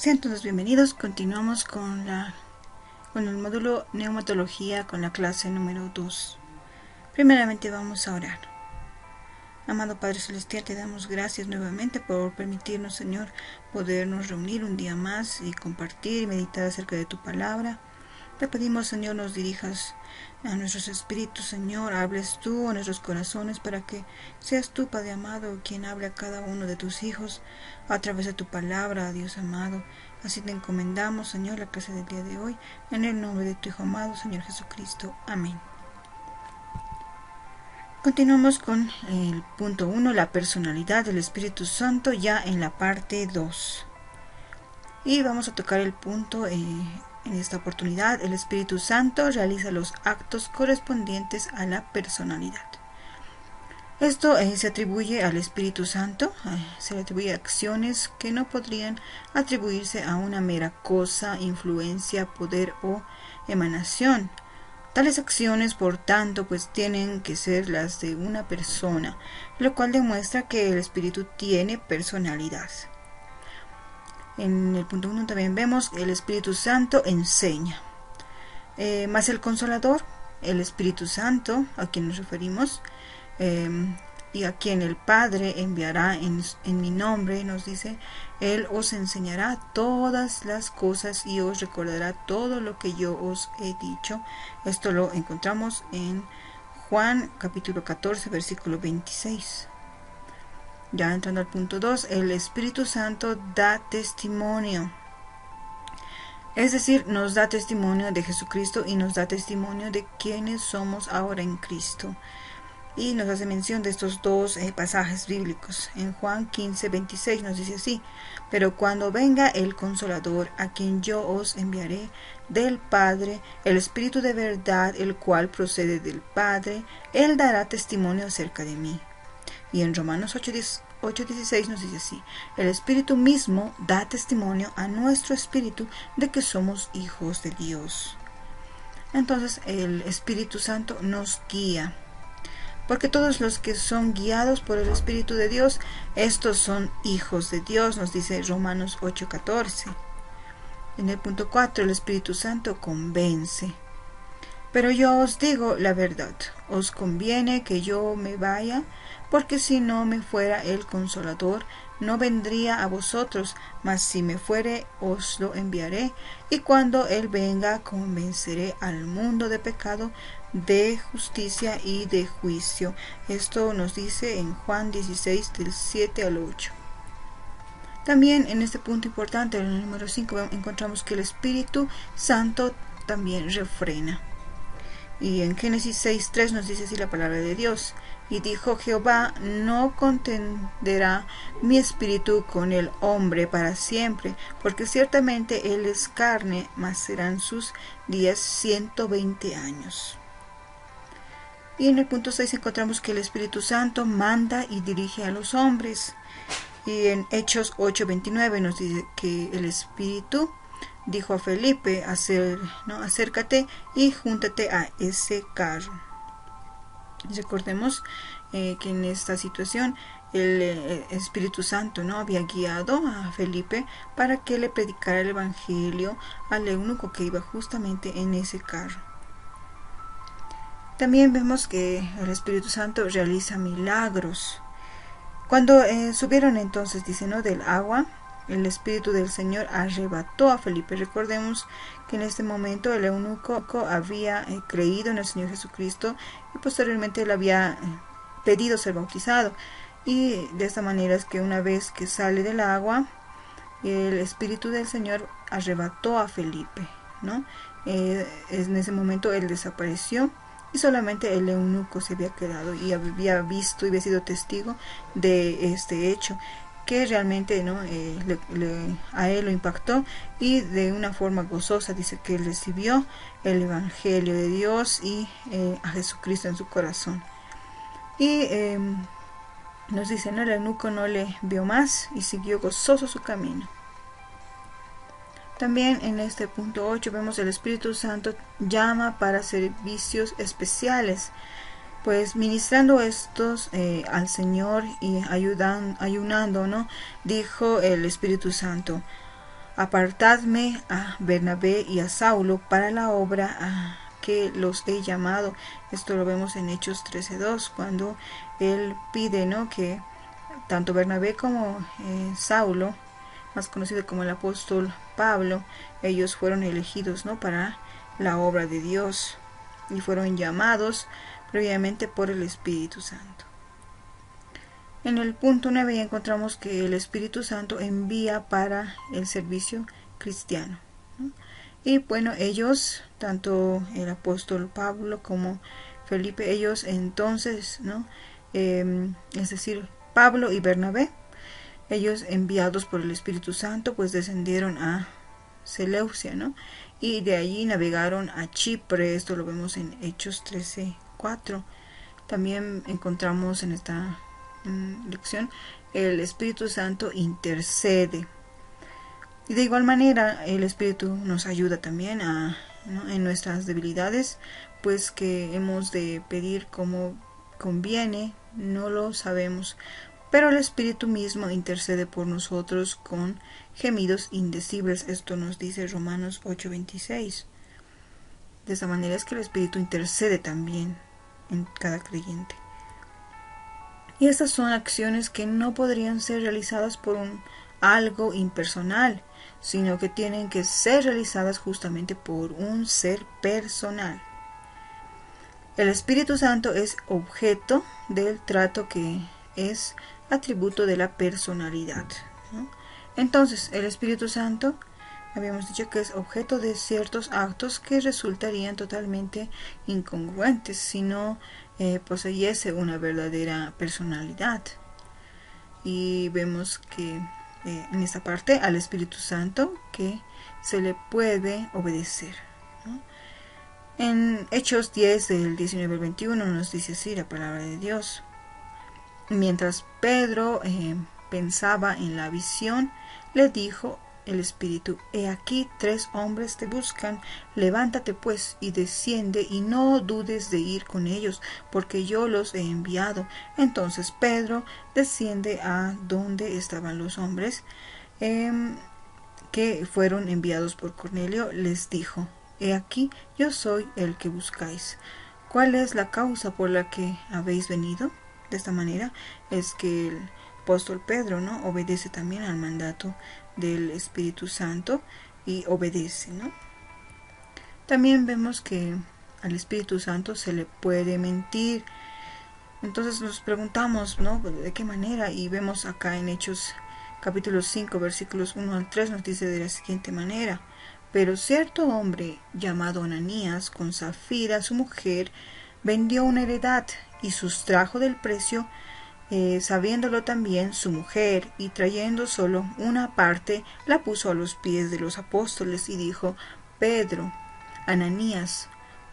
Sean todos bienvenidos. Continuamos con la con el módulo neumatología con la clase número 2. Primeramente vamos a orar. Amado Padre Celestial, te damos gracias nuevamente por permitirnos, Señor, podernos reunir un día más y compartir y meditar acerca de tu palabra. Te pedimos, Señor, nos dirijas a nuestros espíritus, Señor, hables tú a nuestros corazones para que seas tú, Padre amado, quien hable a cada uno de tus hijos a través de tu palabra, Dios amado. Así te encomendamos, Señor, la clase del día de hoy, en el nombre de tu Hijo amado, Señor Jesucristo. Amén. Continuamos con el punto 1, la personalidad del Espíritu Santo, ya en la parte 2. Y vamos a tocar el punto eh, en esta oportunidad, el Espíritu Santo realiza los actos correspondientes a la personalidad. Esto eh, se atribuye al Espíritu Santo, eh, se le atribuye acciones que no podrían atribuirse a una mera cosa, influencia, poder o emanación. Tales acciones, por tanto, pues tienen que ser las de una persona, lo cual demuestra que el Espíritu tiene personalidad. En el punto 1 también vemos el Espíritu Santo enseña. Eh, más el Consolador, el Espíritu Santo, a quien nos referimos, em, y a quien el Padre enviará en, en, mi nombre, nos dice, Él os enseñará todas las cosas y os recordará todo lo que yo os he dicho. Esto lo encontramos en Juan capítulo 14, versículo 26. Ya entrando al punto 2, el Espíritu Santo da testimonio. Es decir, nos da testimonio de Jesucristo y nos da testimonio de quienes somos ahora en Cristo. Y nos hace mención de estos dos eh, pasajes bíblicos. En Juan 15, 26 nos dice así, pero cuando venga el consolador, a quien yo os enviaré del Padre, el Espíritu de verdad, el cual procede del Padre, él dará testimonio acerca de mí y en Romanos 8.16 nos dice así, el Espíritu mismo da testimonio a nuestro Espíritu de que somos hijos de Dios. Entonces el Espíritu Santo nos guía. Porque todos los que son guiados por el Espíritu de Dios, estos son hijos de Dios, nos dice Romanos 8:14. En el punto 4, el Espíritu Santo convence. Pero yo os digo la verdad, os conviene que yo me vaya, porque si no me fuera el consolador, no vendría a vosotros, mas si me fuere, os lo enviaré, y cuando él venga, convenceré al mundo de pecado, de justicia y de juicio. Esto nos dice en Juan 16, del 7 al 8. También en este punto importante, en el número 5, encontramos que el Espíritu Santo también refrena. Y en Génesis 6.3 nos dice así la palabra de Dios. Y dijo Jehová, no contenderá mi espíritu con el hombre para siempre, porque ciertamente él es carne, mas serán sus días 120 años. Y en el punto 6 encontramos que el Espíritu Santo manda y dirige a los hombres. Y en Hechos 8:29 nos dice que el Espíritu dijo a Felipe, ¿no? acércate y júntate a ese carro. Recordemos eh, que en esta situación el, eh, Espíritu Santo no había guiado a Felipe para que le predicara el Evangelio al eunuco que iba justamente en ese carro. También vemos que el Espíritu Santo realiza milagros. Cuando eh, subieron entonces, dice, ¿no? del agua, el Espíritu del Señor arrebató a Felipe. Recordemos que en este momento el eunuco había eh, creído en el Señor Jesucristo y posteriormente le había eh, pedido ser bautizado. Y de esta manera es que una vez que sale del agua, el Espíritu del Señor arrebató a Felipe, ¿no? Eh, en ese momento él desapareció y solamente el eunuco se había quedado y había visto y había sido testigo de este hecho que realmente ¿no? Eh, a él lo impactó y de una forma gozosa dice que recibió el Evangelio de Dios y eh, a Jesucristo en su corazón. Y em, nos dice, no, el eunuco no le vio más y siguió gozoso su camino. También en este punto 8 vemos el Espíritu Santo llama para servicios especiales pues ministrando estos eh, al Señor y ayudan, ayunando, ¿no? Dijo el Espíritu Santo, apartadme a Bernabé y a Saulo para la obra a que los he llamado. Esto lo vemos en Hechos 13.2, cuando él pide ¿no? que tanto Bernabé como eh, Saulo, más conocido como el apóstol Pablo, ellos fueron elegidos ¿no? para la obra de Dios y fueron llamados previamente por el Espíritu Santo. En el punto 9 ya encontramos que el Espíritu Santo envía para el servicio cristiano. Y bueno, ellos, tanto el apóstol Pablo como Felipe, ellos entonces, ¿no? Em, es decir, Pablo y Bernabé, ellos enviados por el Espíritu Santo, pues descendieron a Seleucia, ¿no? Y de allí navegaron a Chipre, esto lo vemos en Hechos 13, 4. También encontramos en esta mm, lección el Espíritu Santo intercede. Y de igual manera el Espíritu nos ayuda también a, en nuestras debilidades, pues que hemos de pedir como conviene, no lo sabemos, pero el Espíritu mismo intercede por nosotros con gemidos indecibles. Esto nos dice Romanos 8:26. De esa manera es que el Espíritu intercede también en cada creyente. Y estas son acciones que no podrían ser realizadas por un algo impersonal, sino que tienen que ser realizadas justamente por un ser personal. El Espíritu Santo es objeto del trato que es atributo de la personalidad. Entonces, el Espíritu Santo, habíamos dicho que es objeto de ciertos actos que resultarían totalmente incongruentes si no eh, poseyese una verdadera personalidad. Y vemos que eh, en esta parte al Espíritu Santo que se le puede obedecer. En Hechos 10 del 19 al 21 nos dice así la palabra de Dios. Mientras Pedro eh, pensaba en la visión, le dijo el Espíritu, He aquí tres hombres te buscan, levántate pues y desciende y no dudes de ir con ellos, porque yo los he enviado. Entonces Pedro desciende a donde estaban los hombres em, que fueron enviados por Cornelio, les dijo, He aquí yo soy el que buscáis. ¿Cuál es la causa por la que habéis venido? de esta manera es que el apóstol Pedro no obedece también al mandato del Espíritu Santo y obedece, ¿no? También vemos que al Espíritu Santo se le puede mentir. Entonces nos preguntamos, ¿no? ¿De qué manera? Y vemos acá en Hechos capítulo 5 versículos 1 al 3 nos dice de la siguiente manera. Pero cierto hombre llamado Ananías con Zafira su mujer vendió una heredad y sustrajo del precio, eh, sabiéndolo también su mujer, y trayendo solo una parte, la puso a los pies de los apóstoles y dijo, Pedro, Ananías,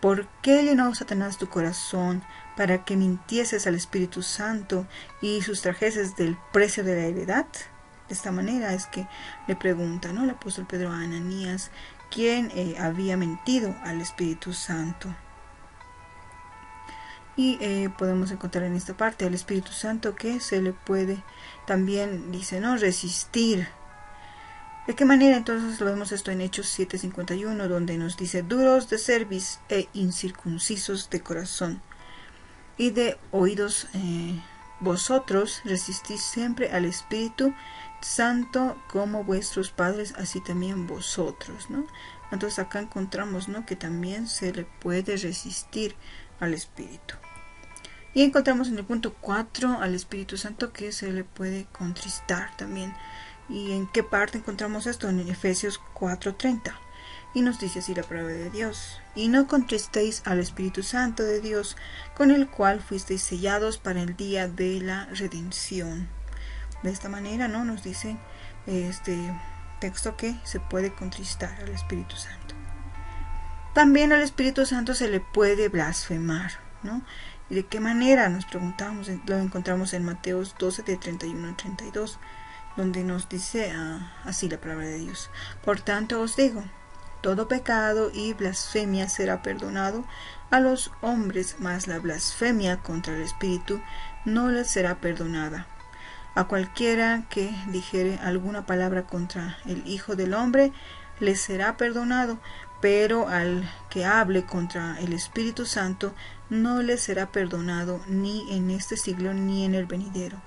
¿por qué llenó Satanás tu corazón para que mintieses al Espíritu Santo y sustrajeses del precio de la heredad? De esta manera es que le pregunta, ¿no? El apóstol Pedro a Ananías, ¿quién eh, había mentido al Espíritu Santo? Y eh, podemos encontrar en esta parte al Espíritu Santo que se le puede también dice no resistir. De qué manera entonces lo vemos esto en Hechos 7:51 donde nos dice duros de cerviz e incircuncisos de corazón y de oídos eh, vosotros resistís siempre al Espíritu Santo como vuestros padres así también vosotros no entonces acá encontramos no que también se le puede resistir al Espíritu. Y encontramos en el punto 4 al Espíritu Santo que se le puede contristar también. ¿Y en qué parte encontramos esto? En Efesios 4:30. Y nos dice así la palabra de Dios. Y no contristéis al Espíritu Santo de Dios, con el cual fuisteis sellados para el día de la redención. De esta manera, ¿no? Nos dice este texto que se puede contristar al Espíritu Santo. También al Espíritu Santo se le puede blasfemar, ¿no? ¿Y de qué manera? Nos preguntamos, lo encontramos en Mateos 12 de 31 a 32, donde nos dice ah, así la palabra de Dios. Por tanto os digo, todo pecado y blasfemia será perdonado a los hombres, mas la blasfemia contra el Espíritu no les será perdonada. A cualquiera que dijere alguna palabra contra el Hijo del Hombre, le será perdonado, pero al que hable contra el Espíritu Santo, no le será perdonado ni en este siglo ni en el venidero.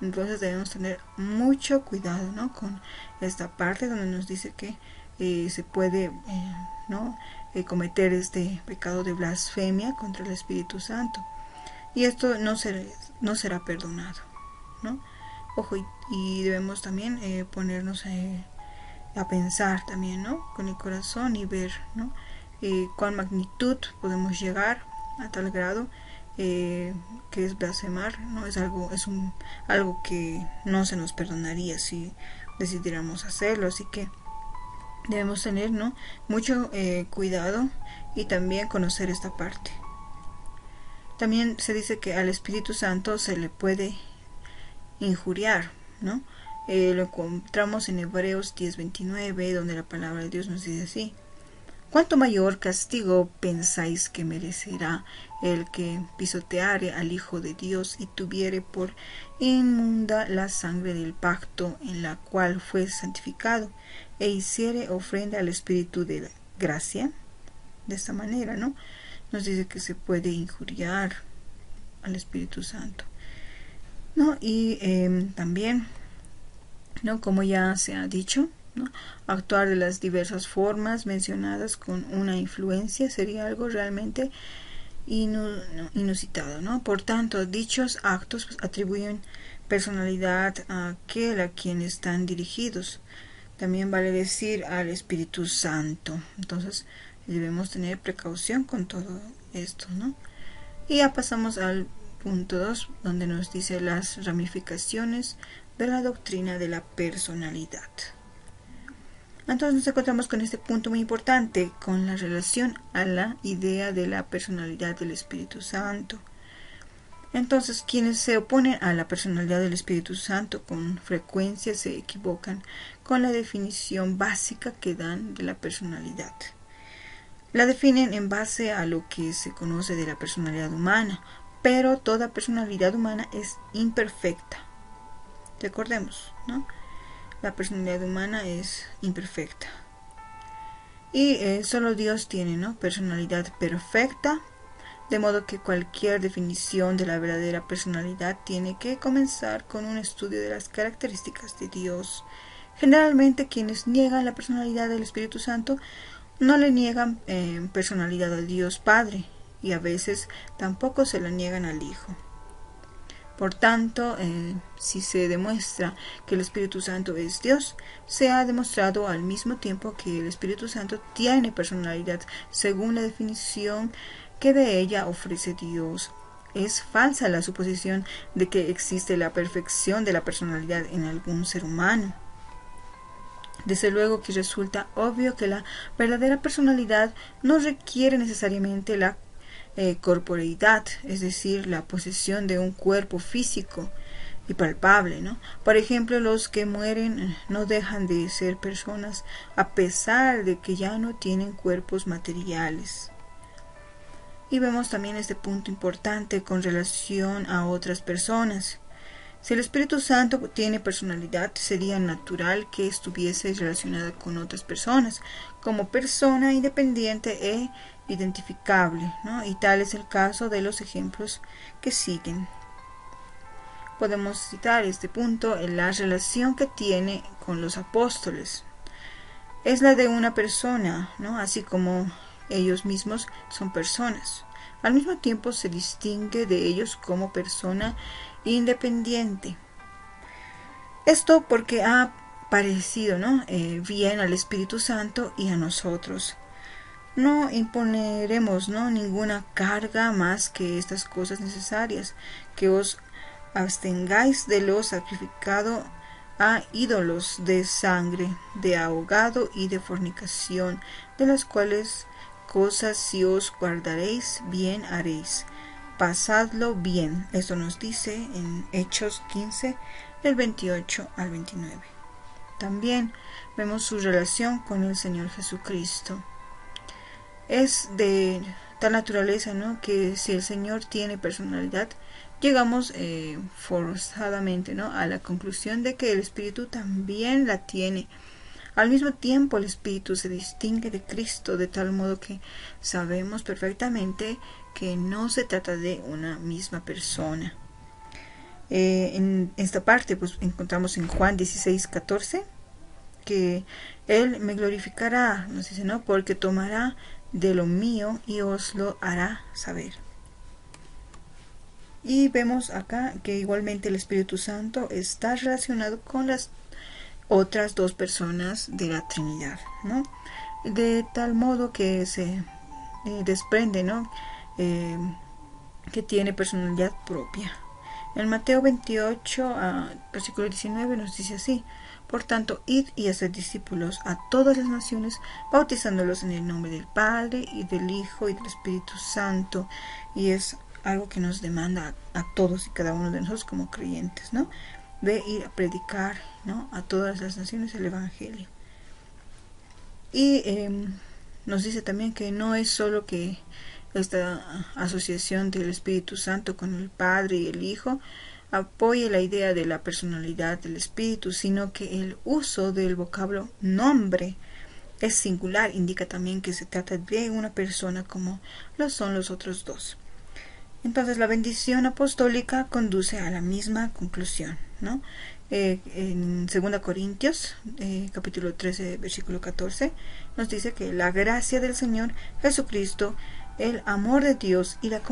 Entonces debemos tener mucho cuidado ¿no? con esta parte donde nos dice que eh, se puede eh, ¿no? Eh, cometer este pecado de blasfemia contra el Espíritu Santo. Y esto no, será, no será perdonado. ¿no? Ojo, y, debemos también ponernos a pensar también ¿no? con el corazón y ver ¿no? cuál magnitud podemos llegar a tal grado eh, que es blasfemar, no es algo, es un algo que no se nos perdonaría si decidiéramos hacerlo, así que debemos tener ¿no? mucho eh, cuidado y también conocer esta parte. También se dice que al Espíritu Santo se le puede injuriar, ¿no? Eh, lo encontramos en Hebreos 10:29, donde la palabra de Dios nos dice así. ¿Cuánto mayor castigo pensáis que merecerá el que pisoteare al Hijo de Dios y tuviere por inmunda la sangre del pacto en la cual fue santificado e hiciere ofrenda al Espíritu de gracia? De esta manera, ¿no? Nos dice que se puede injuriar al Espíritu Santo. ¿No? Y em, también, ¿no? Como ya se ha dicho, Actuar de las diversas formas mencionadas con una influencia sería algo realmente inusitado. ¿no? Por tanto, dichos actos atribuyen personalidad a aquel a quien están dirigidos. También vale decir al Espíritu Santo. Entonces debemos tener precaución con todo esto. ¿no? Y ya pasamos al punto 2, donde nos dice las ramificaciones de la doctrina de la personalidad. Entonces nos encontramos con este punto muy importante, con la relación a la idea de la personalidad del Espíritu Santo. Entonces, quienes se oponen a la personalidad del Espíritu Santo con frecuencia se equivocan con la definición básica que dan de la personalidad. La definen en base a lo que se conoce de la personalidad humana, pero toda personalidad humana es imperfecta. Recordemos, ¿no? la personalidad humana es imperfecta. Y eh, solo Dios tiene ¿no? personalidad perfecta, de modo que cualquier definición de la verdadera personalidad tiene que comenzar con un estudio de las características de Dios. Generalmente quienes niegan la personalidad del Espíritu Santo no le niegan eh, personalidad a Dios Padre y a veces tampoco se la niegan al Hijo. Por tanto, eh, si se demuestra que el Espíritu Santo es Dios, se ha demostrado al mismo tiempo que el Espíritu Santo tiene personalidad según la definición que de ella ofrece Dios. Es falsa la suposición de que existe la perfección de la personalidad en algún ser humano. Desde luego que resulta obvio que la verdadera personalidad no requiere necesariamente la eh, corporeidad, es decir, la posesión de un cuerpo físico y palpable, ¿no? Por ejemplo, los que mueren eh, no dejan de ser personas a pesar de que ya no tienen cuerpos materiales. Y vemos también este punto importante con relación a otras personas. Si el Espíritu Santo tiene personalidad, sería natural que estuviese relacionada con otras personas, como persona independiente e identificable, ¿no? y tal es el caso de los ejemplos que siguen. Podemos citar este punto en la relación que tiene con los apóstoles. Es la de una persona, ¿no? así como ellos mismos son personas. Al mismo tiempo se distingue de ellos como persona independiente. Esto porque ha parecido ¿no? Eh, bien al Espíritu Santo y a nosotros no imponeremos ¿no? ninguna carga más que estas cosas necesarias, que os abstengáis de lo sacrificado a ídolos de sangre, de ahogado y de fornicación, de las cuales cosas si os guardaréis, bien haréis. Pasadlo bien. Esto nos dice en Hechos 15, del 28 al 29. También vemos su relación con el Señor Jesucristo es de tal naturaleza, ¿no? Que si el Señor tiene personalidad, llegamos eh, forzadamente ¿no? a la conclusión de que el Espíritu también la tiene. Al mismo tiempo el Espíritu se distingue de Cristo de tal modo que sabemos perfectamente que no se trata de una misma persona. Eh, en esta parte pues encontramos en Juan 16, 14 que Él me glorificará, nos dice, ¿no? Porque tomará de lo mío y os lo hará saber. Y vemos acá que igualmente el Espíritu Santo está relacionado con las otras dos personas de la Trinidad, ¿no? De tal modo que se eh, desprende, ¿no? Eh, que tiene personalidad propia. En Mateo 28, versículo 19 nos dice así, por tanto, id y haced discípulos a todas las naciones, bautizándolos en el nombre del Padre y del Hijo y del Espíritu Santo. Y es algo que nos demanda a, todos y cada uno de nosotros como creyentes, ¿no? De ir a predicar, ¿no? A todas las naciones el Evangelio. Y em, nos dice también que no es solo que esta asociación del Espíritu Santo con el Padre y el Hijo apoye la idea de la personalidad del Espíritu, sino que el uso del vocablo nombre es singular, indica también que se trata de una persona como lo son los otros dos. Entonces la bendición apostólica conduce a la misma conclusión, ¿no? Eh, en 2 Corintios, eh, capítulo 13, versículo 14, nos dice que la gracia del Señor Jesucristo, el amor de Dios y la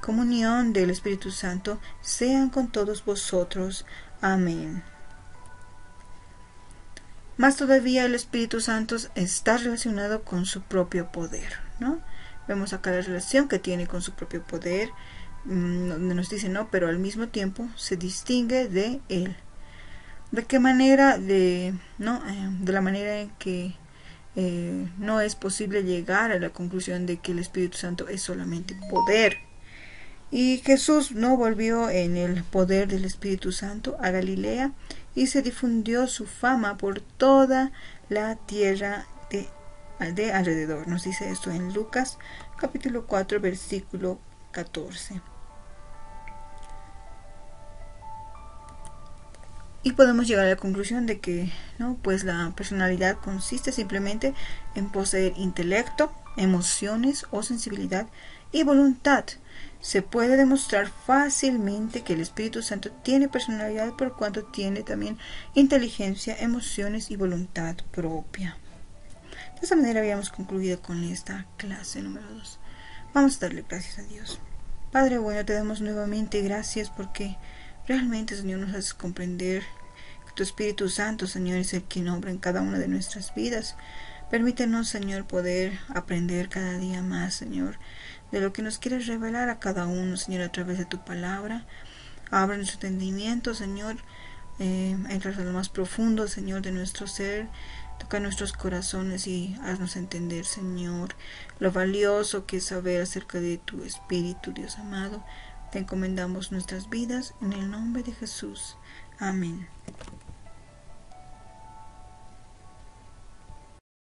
comunión del Espíritu Santo sean con todos vosotros. Amén. Más todavía el Espíritu Santo está relacionado con su propio poder, ¿no? Vemos acá la relación que tiene con su propio poder, mm, donde nos dice, no, pero al mismo tiempo se distingue de él. ¿De qué manera? De, ¿no? Eh, de la manera en que eh, no es posible llegar a la conclusión de que el Espíritu Santo es solamente poder. Y Jesús no volvió en el poder del Espíritu Santo a Galilea y se difundió su fama por toda la tierra de, de alrededor. Nos dice esto en Lucas capítulo 4 versículo 14. Y podemos llegar a la conclusión de que no pues la personalidad consiste simplemente en poseer intelecto emociones o sensibilidad y voluntad se puede demostrar fácilmente que el Espíritu Santo tiene personalidad por cuanto tiene también inteligencia, emociones y voluntad propia. De esta manera habíamos concluido con esta clase número 2. Vamos a darle gracias a Dios. Padre bueno, te damos nuevamente gracias porque Realmente, Señor, nos haces comprender que tu Espíritu Santo, Señor, es el que obra en cada una de nuestras vidas. Permítenos, Señor, poder aprender cada día más, Señor, de lo que nos quieres revelar a cada uno, Señor, a través de tu palabra. Abre nuestro entendimiento, Señor. Eh, entra a lo más profundo, Señor, de nuestro ser. Toca nuestros corazones y haznos entender, Señor, lo valioso que es saber acerca de tu Espíritu, Dios amado. Te encomendamos nuestras vidas en el nombre de Jesús. Amén.